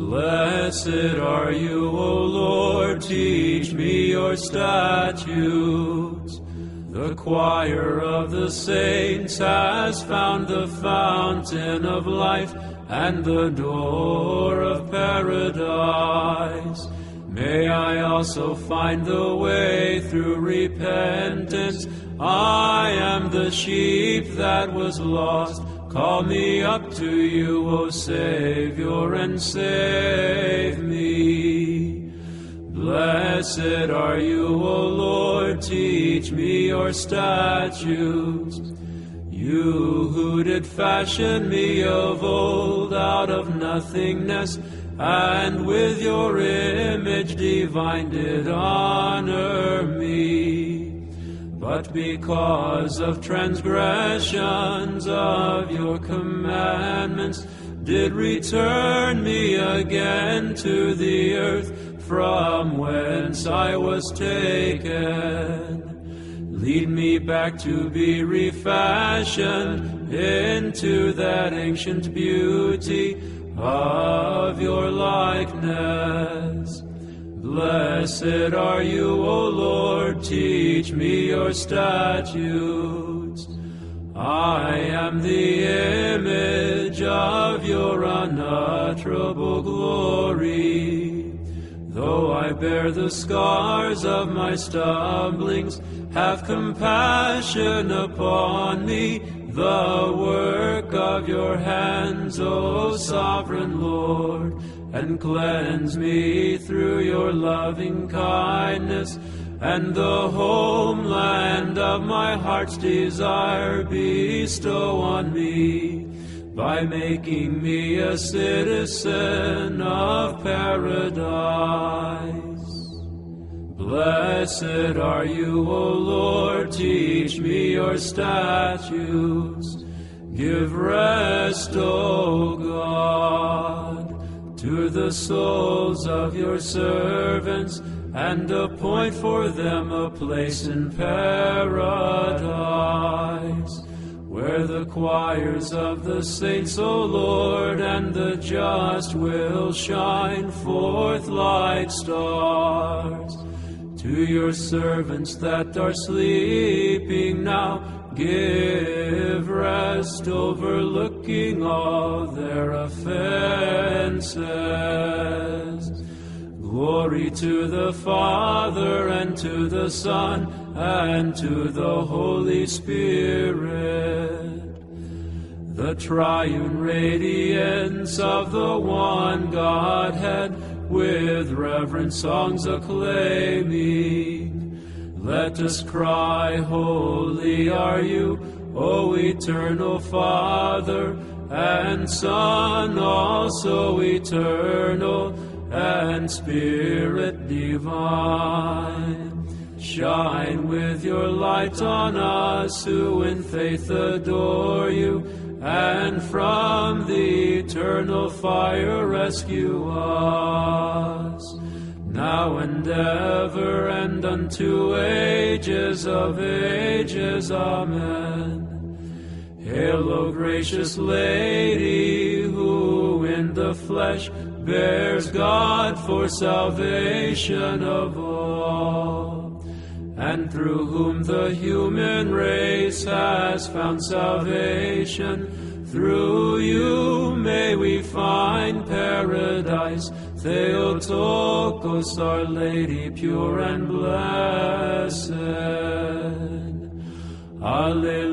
Blessed are you, O Lord, teach me your statutes. The choir of the saints has found the fountain of life and the door of paradise. May I also find the way through repentance. I am the sheep that was lost. Call me up to you, O Savior, and save me. Blessed are you, O Lord, teach me your statutes. You who did fashion me of old out of nothingness, and with your image divine did honor me. But because of transgressions of your commandments, did return me again to the earth from whence I was taken. Lead me back to be refashioned into that ancient beauty of your likeness. Blessed are you, O Lord, teach me your statutes. I am the image of your unutterable glory. Though I bear the scars of my stumblings, have compassion upon me, the work of your hands, O sovereign Lord, and cleanse me through your loving kindness, and the homeland of my heart's desire bestow on me, by making me a citizen of paradise. Blessed are you, O Lord, teach me your statutes. Give rest, O God, to the souls of your servants, and appoint for them a place in paradise, where the choirs of the saints, O Lord, and the just will shine forth like stars. To your servants that are sleeping now, give rest, overlooking all their Glory to the Father, and to the Son, and to the Holy Spirit. The triune radiance of the one Godhead, with reverent songs acclaiming. Let us cry, Holy are you, O eternal Father, and Son also eternal, and Spirit divine. Shine with your light on us who in faith adore you, and from the eternal fire rescue us. Now and ever and unto ages of ages. Amen. Hail, O gracious Lady, who in the flesh bears God for salvation of all, and through whom the human race has found salvation. Through you may we find paradise. Theotokos, Our Lady, pure and blessed. Alleluia,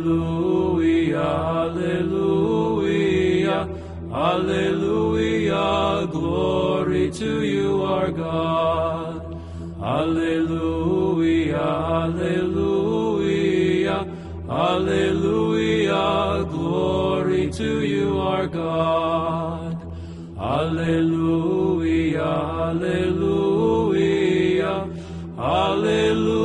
Alleluia,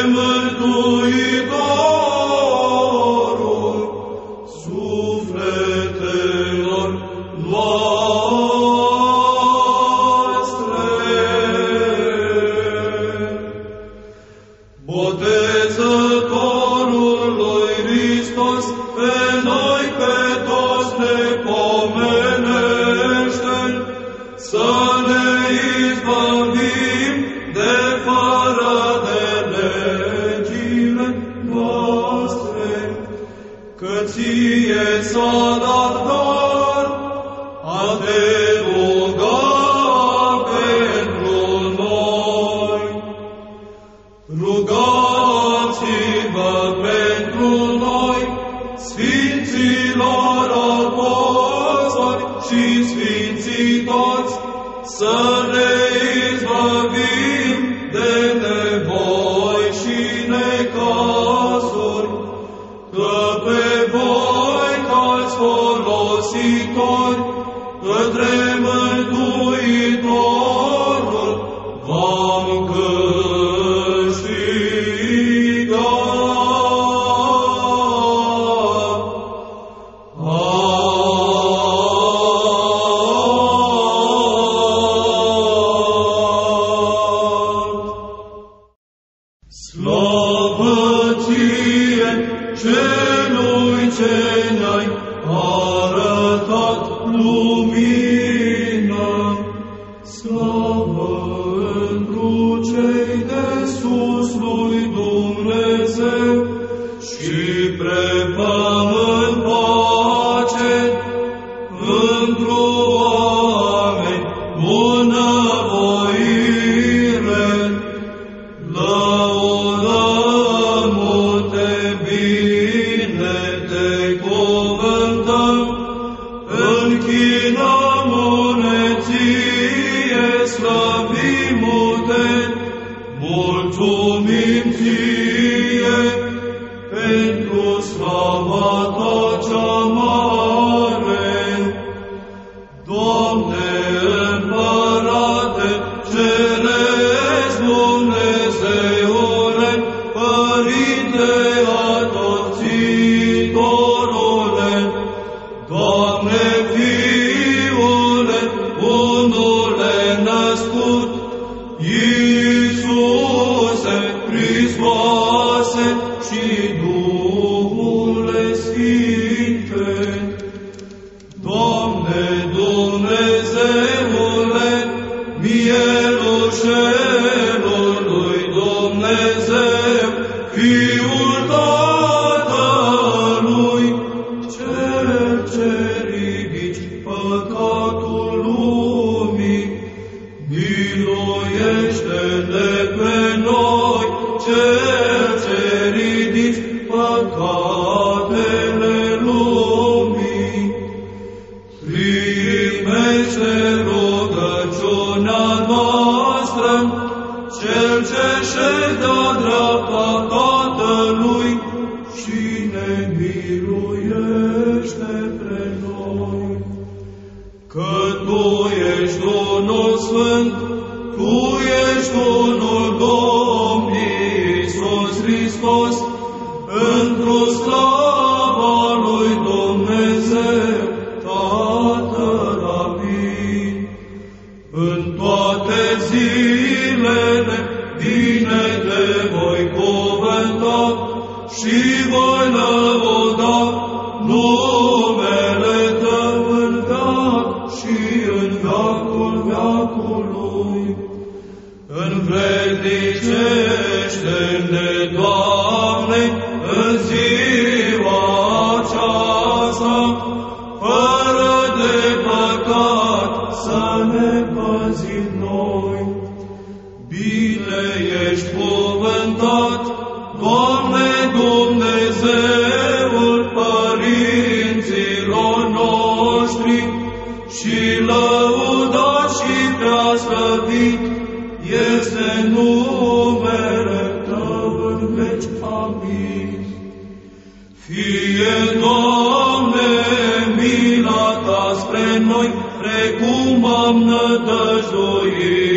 pe Că ție ți-a dat dar, a te ruga pentru noi. Rugați-vă pentru noi, Sfinților apostoli și Sfinții toți, să ne izbăvim. Iisuse Hristoase și Duhule ești unul Domn Iisus Hristos, într-o slava lui Dumnezeu, Tatăl Amin. În toate zilele bine te voi cuvânta și voi lăuda numele Tău în veac și în veacul veacului. Învrednicește-ne, Doamne, în ziua aceasta, fără de păcat să ne păzim noi. Bine ești cuvântat, Doamne Dumnezeul părinților noștri, și lăudat și prea slăvit este numele Tău în veci. Amin. Fie, Doamne, mila Ta spre noi, precum am nădăjduit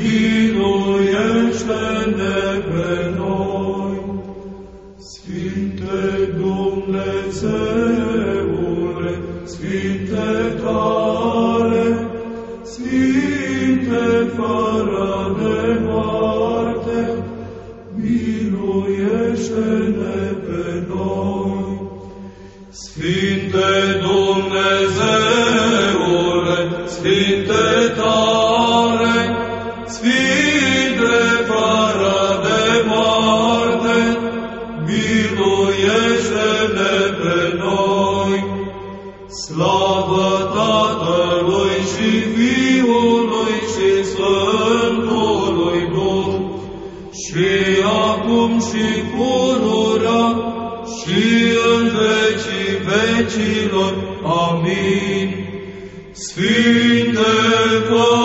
miluiește-ne pe noi. Sfinte Dumnezeule, Sfinte tare, Sfinte fără de moarte, miluiește-ne pe noi. Sfinte Dumnezeule, Sfinte tare, Sfinte fără de moarte, miluiește-ne pe noi. Slavă Tatălui și Fiului și Sfântului Duh, și acum și pururea și în vecii vecilor. Amin. Sfinte Părinte,